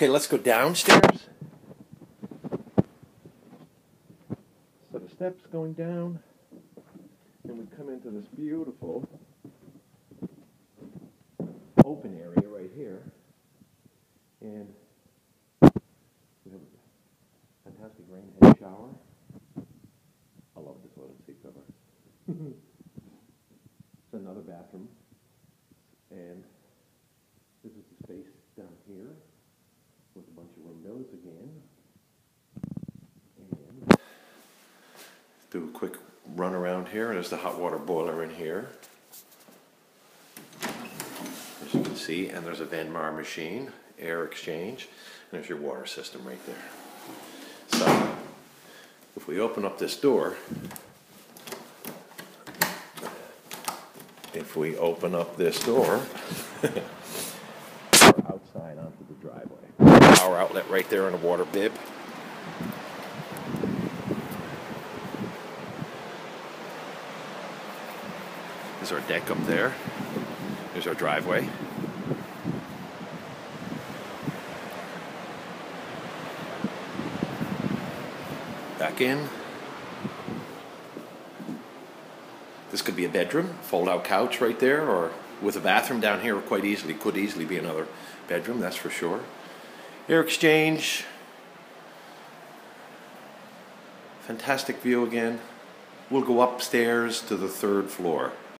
Okay, let's go downstairs. So the steps going down, and we come into this beautiful open area right here. And we have a fantastic rain head shower. I love this little seat cover. it's another bathroom. And this is the space down here with again. And do a quick run around here. There's the hot water boiler in here. As you can see, and there's a Venmar machine, air exchange, and there's your water system right there. So, if we open up this door, if we open up this door, outside onto the driveway. Power outlet right there in a water bib. There's our deck up there. There's our driveway. Back in. This could be a bedroom, fold out couch right there, or with a bathroom down here, quite easily, could easily be another bedroom, that's for sure. Air exchange. Fantastic view again. We'll go upstairs to the third floor.